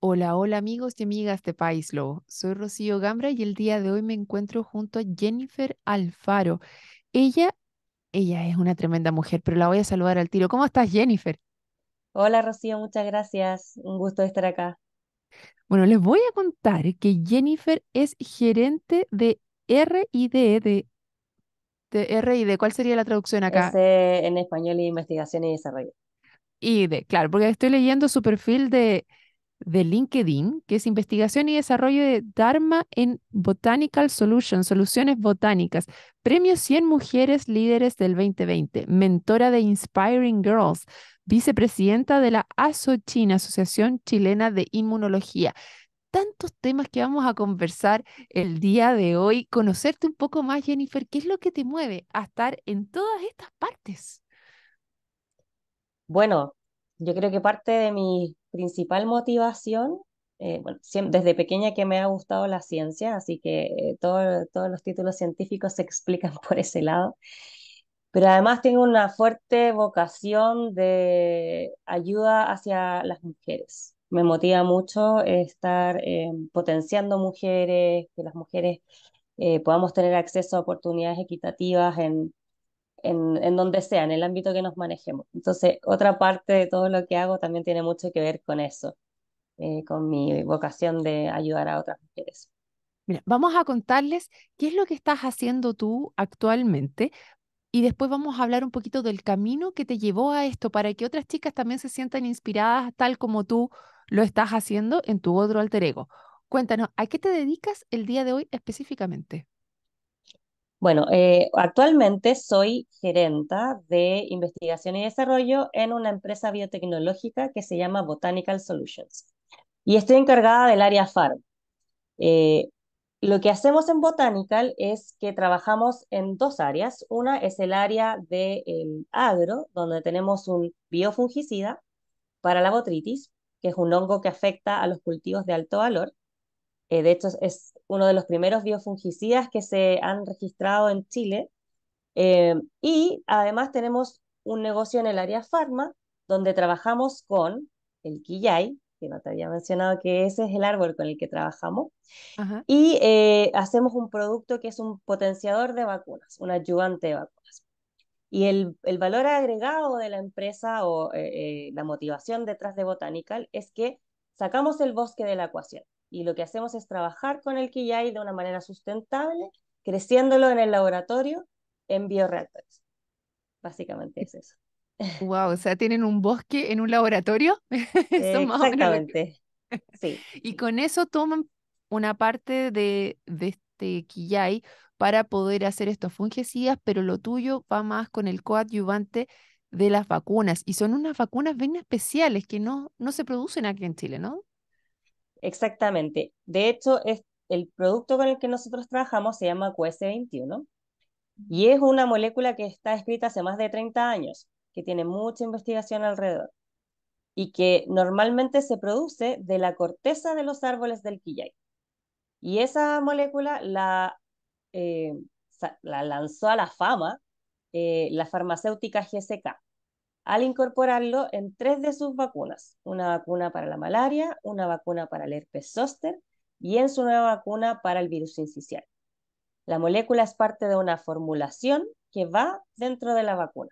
Hola, hola amigos y amigas de País Lobo. Soy Rocío Gambra y el día de hoy me encuentro junto a Jennifer Alfaro. Ella, ella es una tremenda mujer, pero la voy a saludar al tiro. ¿Cómo estás, Jennifer? Hola Rocío, muchas gracias. Un gusto estar acá. Bueno, les voy a contar que Jennifer es gerente de R&D, de, de. ¿Cuál sería la traducción acá? Ese en español investigación y desarrollo. ID, claro, porque estoy leyendo su perfil de de LinkedIn, que es investigación y desarrollo de Dharma en Botanical Solutions, soluciones botánicas. Premio 100 Mujeres Líderes del 2020, mentora de Inspiring Girls, vicepresidenta de la ASO China, Asociación Chilena de Inmunología. Tantos temas que vamos a conversar el día de hoy. Conocerte un poco más, Jennifer, ¿qué es lo que te mueve a estar en todas estas partes? Bueno, yo creo que parte de mi principal motivación, eh, bueno, desde pequeña que me ha gustado la ciencia, así que eh, todos los títulos científicos se explican por ese lado, pero además tengo una fuerte vocación de ayuda hacia las mujeres. Me motiva mucho estar eh, potenciando mujeres, que las mujeres podamos tener acceso a oportunidades equitativas en, en, donde sea, en el ámbito que nos manejemos. Entonces, otra parte de todo lo que hago también tiene mucho que ver con eso, eh, con mi vocación de ayudar a otras mujeres. Mira, vamos a contarles qué es lo que estás haciendo tú actualmente y después vamos a hablar un poquito del camino que te llevó a esto para que otras chicas también se sientan inspiradas tal como tú lo estás haciendo en tu otro alter ego. Cuéntanos, ¿a qué te dedicas el día de hoy específicamente? Bueno, eh, actualmente soy gerenta de investigación y desarrollo en una empresa biotecnológica que se llama Botanical Solutions. Y estoy encargada del área farm. Eh, lo que hacemos en Botanical es que trabajamos en dos áreas. Una es el área del agro, donde tenemos un biofungicida para la botritis, que es un hongo que afecta a los cultivos de alto valor. Eh, de hecho, es uno de los primeros biofungicidas que se han registrado en Chile. Eh, y además tenemos un negocio en el área farma, donde trabajamos con el quillay, que no te había mencionado que ese es el árbol con el que trabajamos, y eh, hacemos un producto que es un potenciador de vacunas, un ayudante de vacunas. Y el, el valor agregado de la empresa o la motivación detrás de Botanical es que sacamos el bosque de la ecuación y lo que hacemos es trabajar con el quillay de una manera sustentable, creciéndolo en el laboratorio en bioreactores. Básicamente es eso. Wow, o sea, tienen un bosque en un laboratorio. Exactamente. Sí. Y con eso toman una parte de, de este quillay para poder hacer estos fungicidas, pero lo tuyo va más con el coadyuvante de las vacunas. Y son unas vacunas bien especiales que no, no se producen aquí en Chile, ¿no? Exactamente. De hecho, es, el producto con el que nosotros trabajamos se llama QS21 y es una molécula que está escrita hace más de 30 años, que tiene mucha investigación alrededor y que normalmente se produce de la corteza de los árboles del quillay. Y esa molécula la, eh, la lanzó a la fama eh, la farmacéutica GSK al incorporarlo en tres de sus vacunas, una vacuna para la malaria, una vacuna para el herpes zóster y en su nueva vacuna para el virus incisional. La molécula es parte de una formulación que va dentro de la vacuna.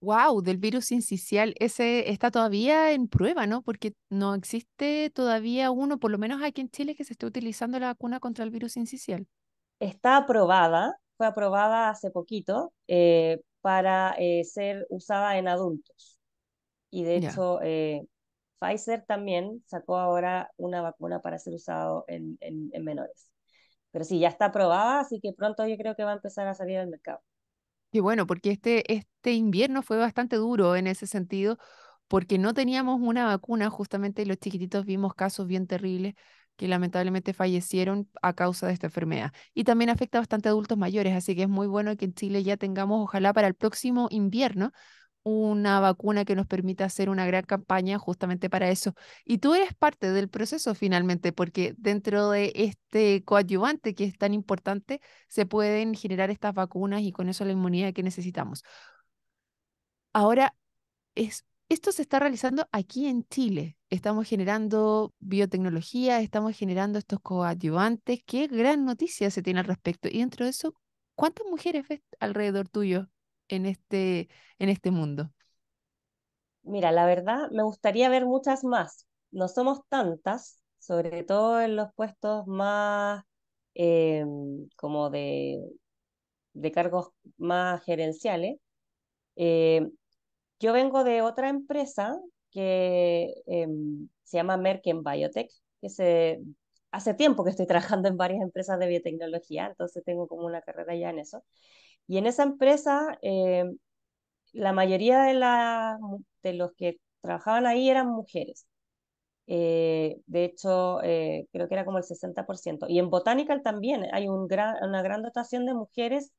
Wow, del virus incisional, ese está todavía en prueba, ¿no? Porque no existe todavía uno, por lo menos aquí en Chile, que se esté utilizando la vacuna contra el virus incisional. Está aprobada, fue aprobada hace poquito, eh, para eh, ser usada en adultos. Y de hecho, eh, Pfizer también sacó ahora una vacuna para ser usado en, en, menores. Pero sí, ya está aprobada, así que pronto yo creo que va a empezar a salir al mercado. Y bueno, porque este, este invierno fue bastante duro en ese sentido, porque no teníamos una vacuna, justamente los chiquititos vimos casos bien terribles que lamentablemente fallecieron a causa de esta enfermedad. Y también afecta bastante a adultos mayores, así que es muy bueno que en Chile ya tengamos, ojalá para el próximo invierno, una vacuna que nos permita hacer una gran campaña justamente para eso. Y tú eres parte del proceso finalmente, porque dentro de este coadyuvante que es tan importante, se pueden generar estas vacunas y con eso la inmunidad que necesitamos. Ahora, es esto se está realizando aquí en Chile. Estamos generando biotecnología, estamos generando estos coadyuvantes. Qué gran noticia se tiene al respecto. Y dentro de eso, ¿cuántas mujeres ves alrededor tuyo en este, en este mundo? Mira, la verdad, me gustaría ver muchas más. No somos tantas, sobre todo en los puestos más em, como de, de cargos más gerenciales. Eh, yo vengo de otra empresa que em, se llama Merck Biotech, que se, hace tiempo que estoy trabajando en varias empresas de biotecnología, entonces tengo como una carrera ya en eso. Y en esa empresa, em, la mayoría de, la, de los que trabajaban ahí eran mujeres. Eh, de hecho, eh, creo que era como el 60%. Y en Botanical también hay un gran, una gran dotación de mujeres,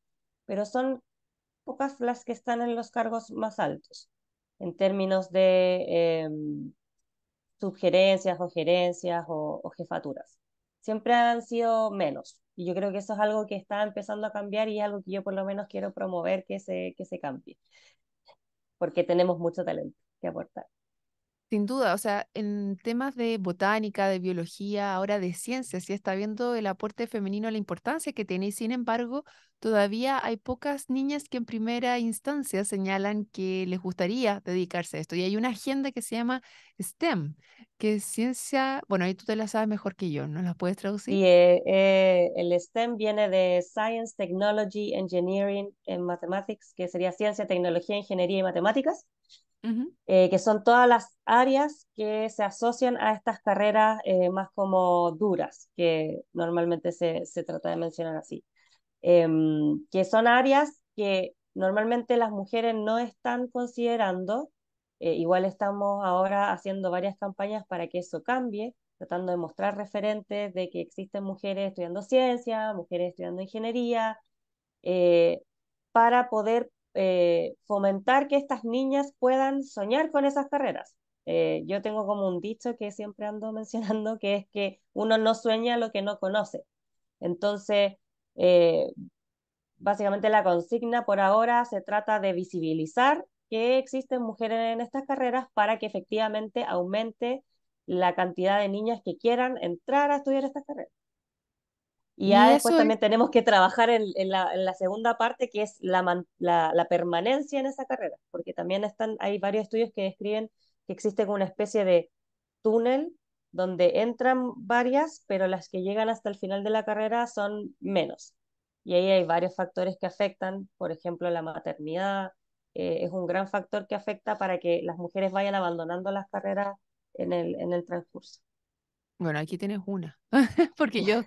pero son pocas las que están en los cargos más altos, en términos de em, sugerencias o gerencias o, jefaturas. Siempre han sido menos. Y yo creo que eso es algo que está empezando a cambiar y algo que yo por lo menos quiero promover que se, que se cambie, porque tenemos mucho talento que aportar. Sin duda, o sea, en temas de botánica, de biología, ahora de ciencia, sí está viendo el aporte femenino, la importancia que tiene, y sin embargo, todavía hay pocas niñas que en primera instancia señalan que les gustaría dedicarse a esto. Y hay una agenda que se llama STEM, que es ciencia, bueno, ahí tú te la sabes mejor que yo, ¿no la puedes traducir? Y eh, eh, el STEM viene de Science, Technology, Engineering and Mathematics, que sería ciencia, tecnología, ingeniería y matemáticas. Eh, que son todas las áreas que se asocian a estas carreras eh, más como duras, que normalmente se, se trata de mencionar así, em, que son áreas que normalmente las mujeres no están considerando. Eh, igual estamos ahora haciendo varias campañas para que eso cambie, tratando de mostrar referentes de que existen mujeres estudiando ciencia, mujeres estudiando ingeniería, para poder eh, fomentar que estas niñas puedan soñar con esas carreras. Eh, yo tengo como un dicho que siempre ando mencionando, que es que uno no sueña lo que no conoce. Entonces, eh, básicamente la consigna por ahora se trata de visibilizar que existen mujeres en estas carreras para que efectivamente aumente la cantidad de niñas que quieran entrar a estudiar estas carreras. Y ya después también tenemos que trabajar en, la, segunda parte, que es la, la, permanencia en esa carrera, porque también están, hay varios estudios que describen que existe una especie de túnel donde entran varias, pero las que llegan hasta el final de la carrera son menos. Y ahí hay varios factores que afectan, por ejemplo, la maternidad eh, es un gran factor que afecta para que las mujeres vayan abandonando las carreras en el, en el transcurso. Bueno, aquí tienes una, porque yo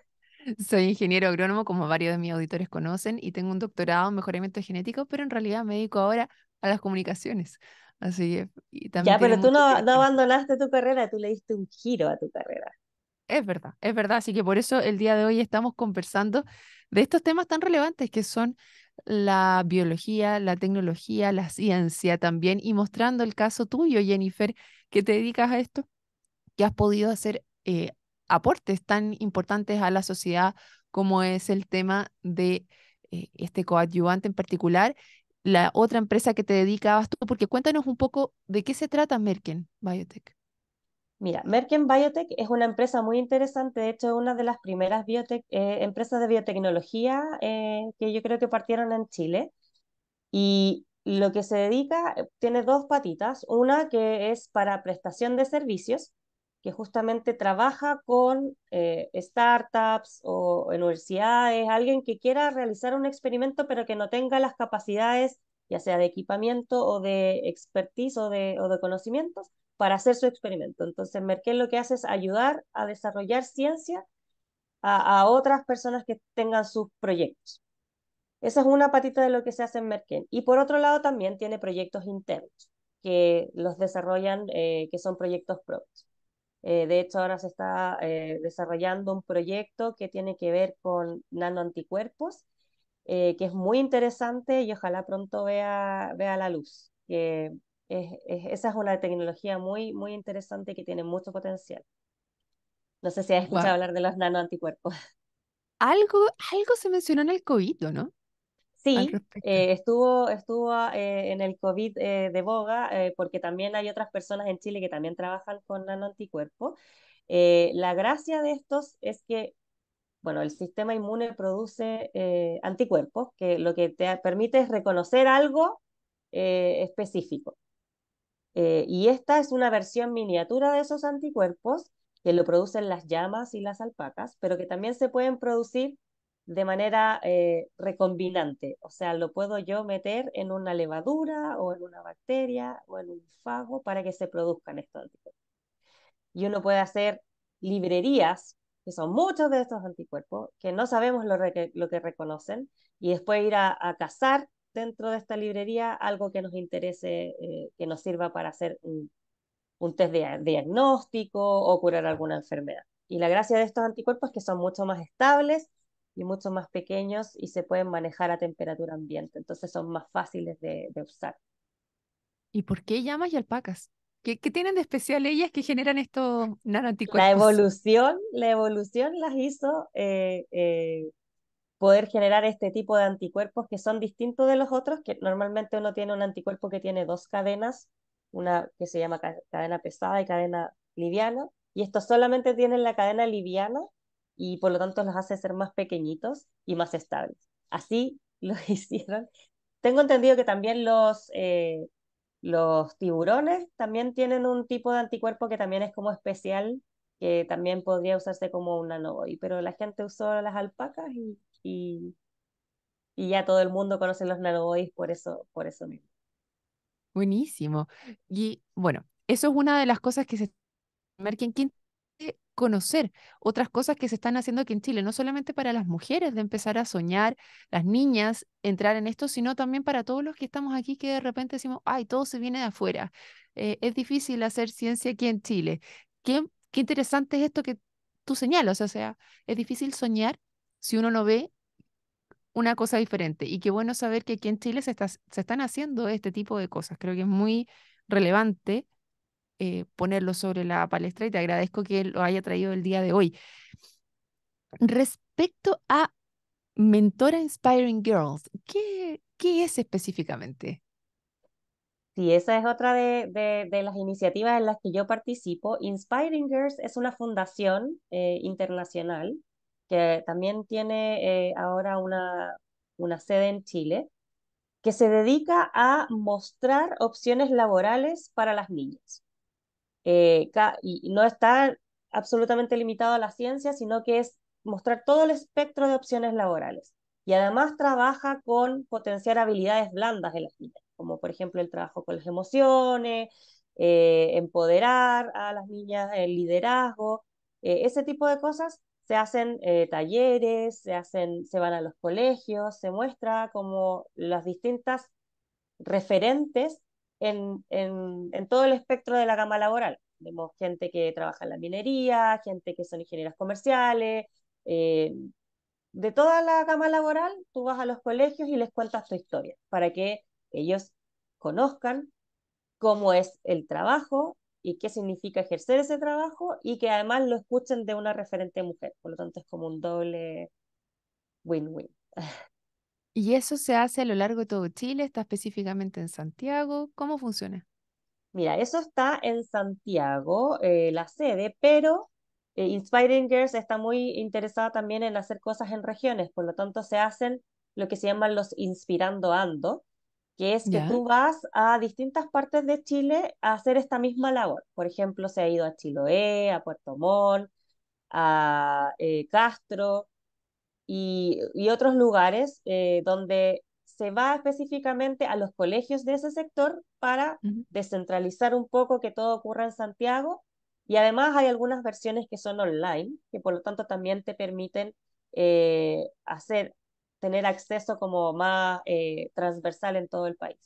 soy ingeniero agrónomo, como varios de mis auditores conocen, y tengo un doctorado en mejoramiento genético, pero en realidad me dedico ahora a las comunicaciones. Así que y también Ya, pero tú no, no abandonaste tu carrera, tú le diste un giro a tu carrera. Es verdad, es verdad. Así que por eso el día de hoy estamos conversando de estos temas tan relevantes que son la biología, la tecnología, la ciencia también, y mostrando el caso tuyo, Jennifer, que te dedicas a esto, que has podido hacer eh, aportes tan importantes a la sociedad como es el tema de eh, este coadyuvante en particular, la otra empresa que te dedicabas tú, porque cuéntanos un poco de qué se trata Merken Biotech. Mira, Merken Biotech es una empresa muy interesante, de hecho es una de las primeras biotech, eh, empresas de biotecnología eh, que yo creo que partieron en Chile. Y lo que se dedica tiene dos patitas, una que es para prestación de servicios, que justamente trabaja con eh, startups o universidades, alguien que quiera realizar un experimento pero que no tenga las capacidades, ya sea de equipamiento o de expertise o de, o de conocimientos, para hacer su experimento. Entonces, Merkel lo que hace es ayudar a desarrollar ciencia a, a otras personas que tengan sus proyectos. Esa es una patita de lo que se hace en Merkel. Y por otro lado, también tiene proyectos internos que los desarrollan, eh, que son proyectos propios. Eh, de hecho, ahora se está eh, desarrollando un proyecto que tiene que ver con nanoanticuerpos, eh, que es muy interesante y ojalá pronto vea, vea la luz. Que esa es una tecnología muy, muy interesante que tiene mucho potencial. No sé si has escuchado hablar de los nanoanticuerpos. Algo, algo se mencionó en el COVID, ¿no? Sí, eh, estuvo, estuvo eh, en el COVID eh, de boga, porque también hay otras personas en Chile que también trabajan con nanoanticuerpos. La gracia de estos es que, bueno, el sistema inmune produce anticuerpos, que lo que te permite es reconocer algo específico. Y esta es una versión miniatura de esos anticuerpos que lo producen las llamas y las alpacas, pero que también se pueden producir de manera eh, recombinante. O sea, lo puedo yo meter en una levadura o en una bacteria o en un fago para que se produzcan estos anticuerpos. Y uno puede hacer librerías, que son muchos de estos anticuerpos, que no sabemos lo, que reconocen, y después ir a, a cazar dentro de esta librería algo que nos interese, eh, que nos sirva para hacer un, un test de diagnóstico o curar alguna enfermedad. Y la gracia de estos anticuerpos es que son mucho más estables y mucho más pequeños y se pueden manejar a temperatura ambiente, entonces son más fáciles de, de usar. ¿Y por qué llamas y alpacas? ¿Qué, qué tienen de especial ellas que generan estos La nanoanticuerpos? evolución, la evolución las hizo eh, eh, poder generar este tipo de anticuerpos que son distintos de los otros, que normalmente uno tiene un anticuerpo que tiene dos cadenas, una que se llama cadena pesada y cadena liviana, y estos solamente tienen la cadena liviana y por lo tanto los hace ser más pequeñitos y más estables. Así lo hicieron. Tengo entendido que también los, eh, los tiburones también tienen un tipo de anticuerpo que también es como especial, que también podría usarse como un nanoboy, pero la gente usó las alpacas y, y, ya todo el mundo conoce los nanoboys por eso, por eso mismo. Buenísimo. Y bueno, eso es una de las cosas que se quiere conocer otras cosas que se están haciendo aquí en Chile, no solamente para las mujeres de empezar a soñar, las niñas entrar en esto, sino también para todos los que estamos aquí que de repente decimos, ay, todo se viene de afuera. Eh, es difícil hacer ciencia aquí en Chile. Qué, qué interesante es esto que tú señalas, o sea, es difícil soñar si uno no ve una cosa diferente. Y qué bueno saber que aquí en Chile se, está, se están haciendo este tipo de cosas. Creo que es muy relevante eh, ponerlo sobre la palestra y te agradezco que lo haya traído el día de hoy. Respecto a Mentora Inspiring Girls, ¿qué, qué es específicamente? Sí, esa es otra de, de, las iniciativas en las que yo participo. Inspiring Girls es una fundación eh, internacional que también tiene eh, ahora una, una sede en Chile, que se dedica a mostrar opciones laborales para las niñas. Eh, y no está absolutamente limitado a la ciencia, sino que es mostrar todo el espectro de opciones laborales. Y además trabaja con potenciar habilidades blandas de las niñas, como por ejemplo el trabajo con las emociones, eh, empoderar a las niñas, el liderazgo, eh, ese tipo de cosas. Se hacen eh, talleres, se, hacen, se van a los colegios, se muestra como las distintas referentes en, en, todo el espectro de la gama laboral. Tenemos gente que trabaja en la minería, gente que son ingenieras comerciales, eh, de toda la gama laboral, tú vas a los colegios y les cuentas tu historia para que ellos conozcan cómo es el trabajo y qué significa ejercer ese trabajo y que además lo escuchen de una referente mujer. Por lo tanto, es como un doble win-win. ¿Y eso se hace a lo largo de todo Chile? ¿Está específicamente en Santiago? ¿Cómo funciona? Mira, eso está en Santiago, eh, la sede, pero eh, Inspiring Girls está muy interesada también en hacer cosas en regiones, por lo tanto se hacen lo que se llaman los Inspirando Ando, que es que tú vas a distintas partes de Chile a hacer esta misma labor. Por ejemplo, se ha ido a Chiloé, a Puerto Montt, a eh, Castro y, y, otros lugares eh, donde se va específicamente a los colegios de ese sector para Uh -huh. descentralizar un poco que todo ocurra en Santiago. Y además hay algunas versiones que son online, que por lo tanto también te permiten eh, hacer, tener acceso como más eh, transversal en todo el país.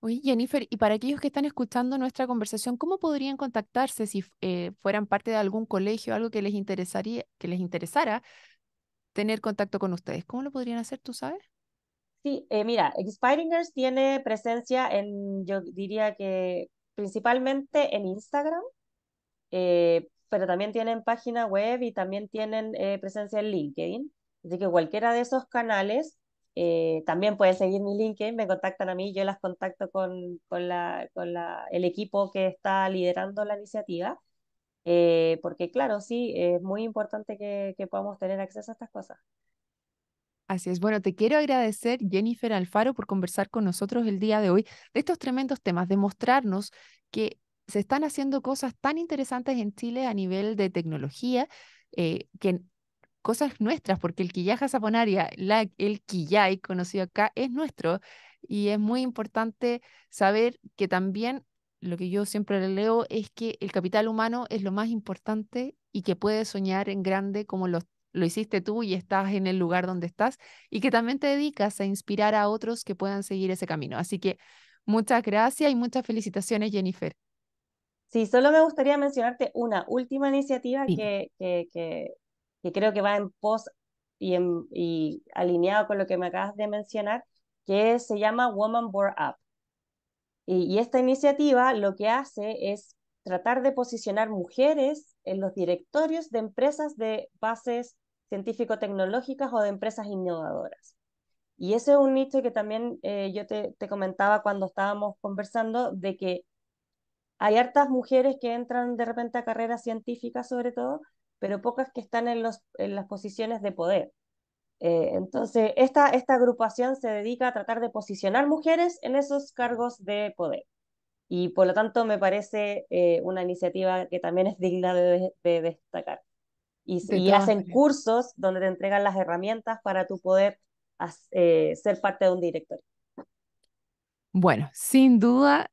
Oye, Jennifer, y para aquellos que están escuchando nuestra conversación, ¿cómo podrían contactarse si eh, fueran parte de algún colegio, algo que les interesaría, que les interesara tener contacto con ustedes? ¿Cómo lo podrían hacer, tú sabes? Sí, eh, mira, Expiringers tiene presencia en, yo diría que principalmente en Instagram, eh, pero también tienen página web y también tienen eh, presencia en LinkedIn. Así que cualquiera de esos canales Eh, también pueden seguir mi LinkedIn, me contactan a mí, yo las contacto con, con, la, con la, el equipo que está liderando la iniciativa, eh, porque claro, sí, es muy importante que, que podamos tener acceso a estas cosas. Así es. Bueno, te quiero agradecer, Jennifer Alfaro, por conversar con nosotros el día de hoy de estos tremendos temas, de mostrarnos que se están haciendo cosas tan interesantes en Chile a nivel de tecnología, eh, que cosas nuestras, porque el quillaja saponaria, la, el quillay conocido acá, es nuestro y es muy importante saber que también lo que yo siempre leo es que el capital humano es lo más importante y que puede soñar en grande como lo, lo hiciste tú y estás en el lugar donde estás y que también te dedicas a inspirar a otros que puedan seguir ese camino. Así que muchas gracias y muchas felicitaciones, Jennifer. Sí, solo me gustaría mencionarte una última iniciativa que, que, que, que creo que va en pos y, en, y alineado con lo que me acabas de mencionar, que se llama Woman Board Up. Y, esta iniciativa lo que hace es tratar de posicionar mujeres en los directorios de empresas de bases científico-tecnológicas o de empresas innovadoras. Y ese es un nicho que también eh, yo te, te comentaba cuando estábamos conversando, de que hay hartas mujeres que entran de repente a carreras científicas sobre todo, pero pocas que están en, los, en las posiciones de poder. Eh, entonces, esta, esta agrupación se dedica a tratar de posicionar mujeres en esos cargos de poder. Y por lo tanto me parece eh, una iniciativa que también es digna de, de destacar. Y, y hacen maneras. cursos donde te entregan las herramientas para tu poder eh, ser parte de un directorio. Bueno, sin duda,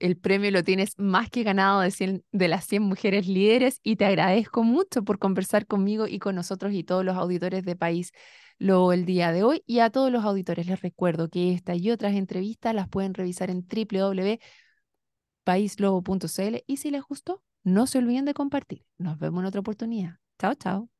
el premio lo tienes más que ganado de, 100, de las 100 mujeres líderes y te agradezco mucho por conversar conmigo y con nosotros y todos los auditores de País Lobo el día de hoy. Y a todos los auditores les recuerdo que esta y otras entrevistas las pueden revisar en www.paislobo.cl y si les gustó, no se olviden de compartir. Nos vemos en otra oportunidad. Chao, chao.